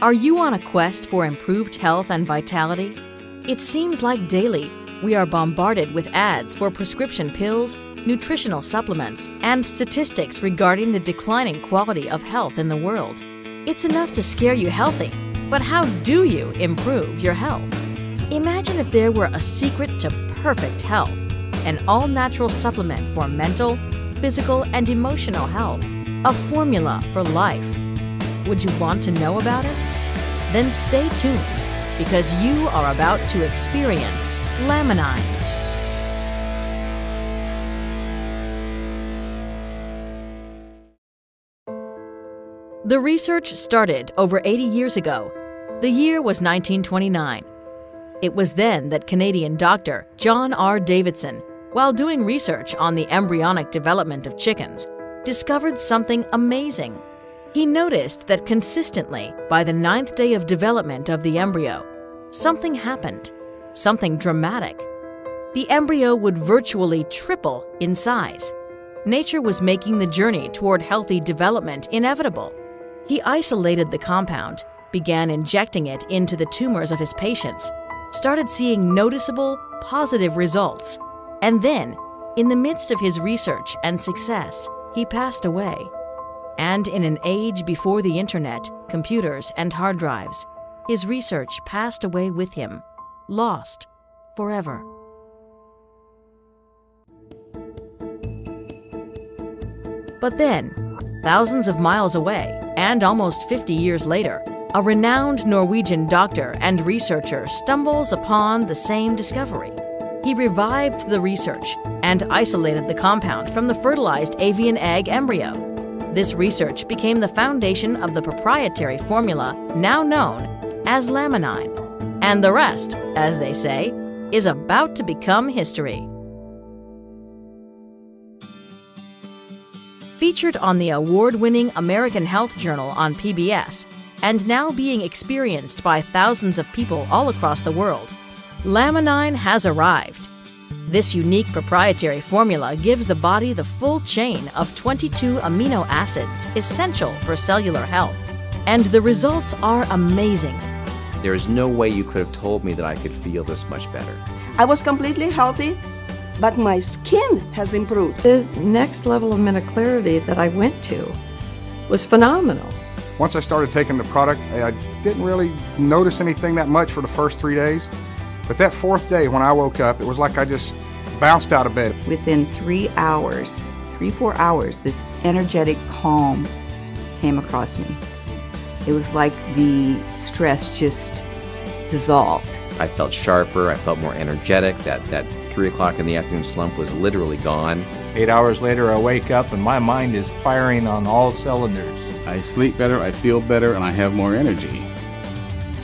Are you on a quest for improved health and vitality? It seems like daily we are bombarded with ads for prescription pills, nutritional supplements, and statistics regarding the declining quality of health in the world. It's enough to scare you healthy, but how do you improve your health? Imagine if there were a secret to perfect health, an all natural supplement for mental, physical, and emotional health, a formula for life. Would you want to know about it? Then stay tuned because you are about to experience Laminine. The research started over 80 years ago. The year was 1929. It was then that Canadian doctor John R. Davidson, while doing research on the embryonic development of chickens, discovered something amazing. He noticed that consistently, by the ninth day of development of the embryo, something happened, something dramatic. The embryo would virtually triple in size. Nature was making the journey toward healthy development inevitable. He isolated the compound, began injecting it into the tumors of his patients, started seeing noticeable, positive results, and then, in the midst of his research and success, he passed away. And in an age before the internet, computers, and hard drives, his research passed away with him, lost forever. But then, thousands of miles away, and almost 50 years later, a renowned Norwegian doctor and researcher stumbles upon the same discovery. He revived the research and isolated the compound from the fertilized avian egg embryo. This research became the foundation of the proprietary formula now known as laminine. And the rest, as they say, is about to become history. Featured on the award winning American Health Journal on PBS, and now being experienced by thousands of people all across the world, Laminine has arrived. This unique proprietary formula gives the body the full chain of 22 amino acids essential for cellular health. And the results are amazing. There is no way you could have told me that I could feel this much better. I was completely healthy, but my skin has improved. The next level of mental clarity that I went to was phenomenal. Once I started taking the product, I didn't really notice anything that much for the first three days. But that fourth day when I woke up, it was like I just bounced out of bed. Within three hours, three, four hours, this energetic calm came across me. It was like the stress just dissolved. I felt sharper, I felt more energetic. That, that 3 o'clock in the afternoon slump was literally gone. Eight hours later, I wake up and my mind is firing on all cylinders. I sleep better, I feel better, and I have more energy.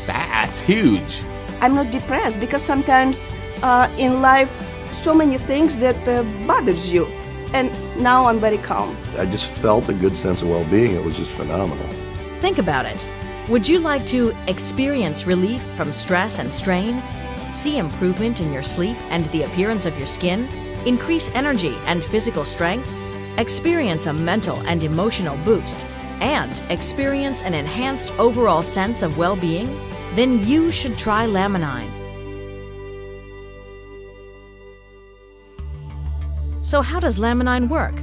That's huge. I'm not depressed because sometimes uh, in life, so many things that uh, bothers you. And now I'm very calm. I just felt a good sense of well-being. It was just phenomenal. Think about it. Would you like to experience relief from stress and strain? See improvement in your sleep and the appearance of your skin? Increase energy and physical strength? Experience a mental and emotional boost? And experience an enhanced overall sense of well being? Then you should try Laminine. So, how does Laminine work?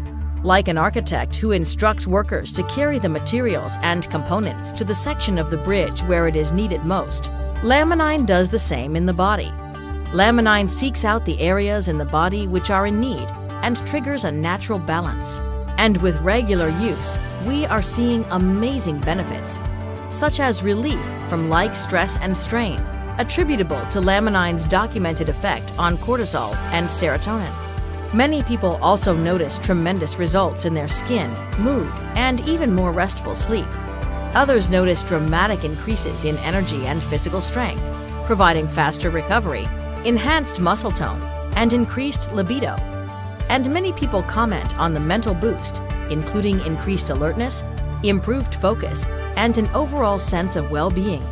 Like an architect who instructs workers to carry the materials and components to the section of the bridge where it is needed most, Laminine does the same in the body. Laminine seeks out the areas in the body which are in need and triggers a natural balance. And with regular use, we are seeing amazing benefits, such as relief from like stress and strain, attributable to laminine's documented effect on cortisol and serotonin. Many people also notice tremendous results in their skin, mood, and even more restful sleep. Others notice dramatic increases in energy and physical strength, providing faster recovery, enhanced muscle tone, and increased libido. And many people comment on the mental boost, including increased alertness, improved focus, and an overall sense of well being.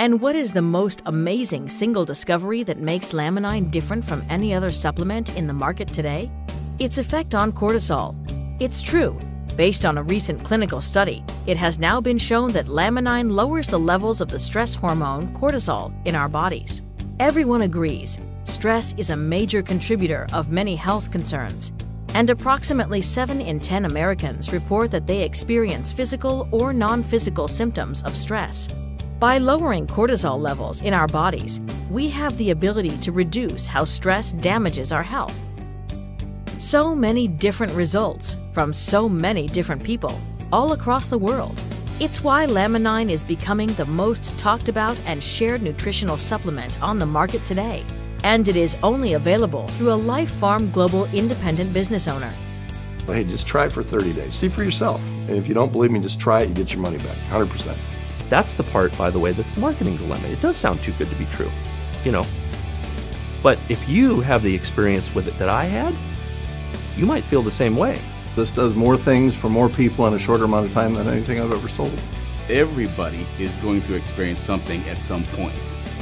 And what is the most amazing single discovery that makes Laminine different from any other supplement in the market today? Its effect on cortisol. It's true. Based on a recent clinical study, it has now been shown that Laminine lowers the levels of the stress hormone cortisol in our bodies. Everyone agrees stress is a major contributor of many health concerns, and approximately 7 in 10 Americans report that they experience physical or non physical symptoms of stress. By lowering cortisol levels in our bodies, we have the ability to reduce how stress damages our health. So many different results from so many different people all across the world. It's why Laminine is becoming the most talked about and shared nutritional supplement on the market today. And it is only available through a LifePharm Global independent business owner. Hey, just try it for 30 days. See for yourself. And if you don't believe me, just try it. You get your money back. 100%. That's the part, by the way, that's the marketing dilemma. It does sound too good to be true, you know. But if you have the experience with it that I had, you might feel the same way. This does more things for more people in a shorter amount of time than anything I've ever sold. Everybody is going to experience something at some point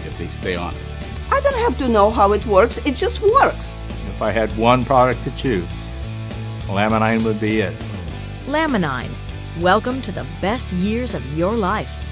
if they stay on it. I don't have to know how it works, it just works. If I had one product to choose, Laminine would be it. Laminine. Welcome to the best years of your life.